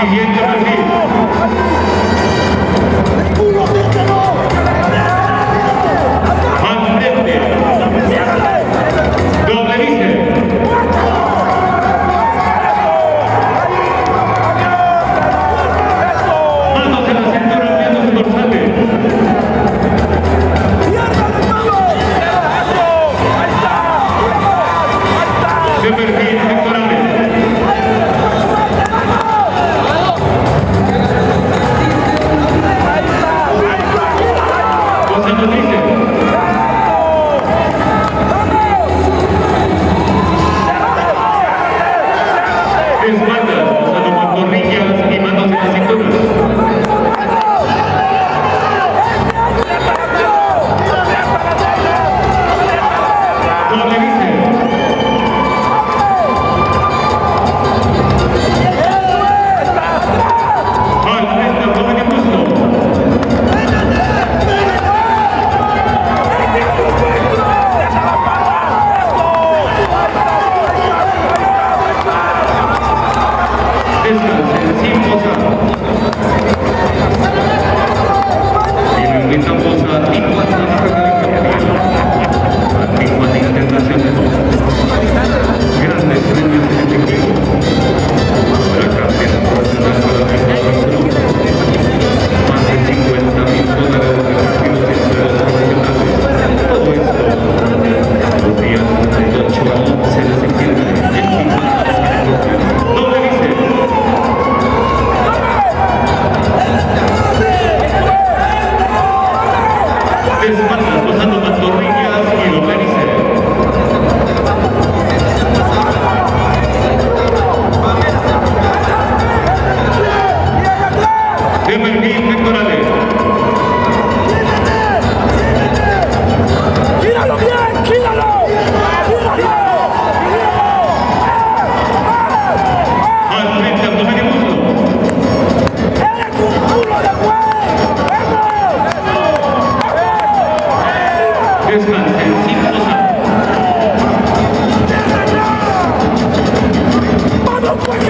siguiente perfil. Thank you. Motherfucker!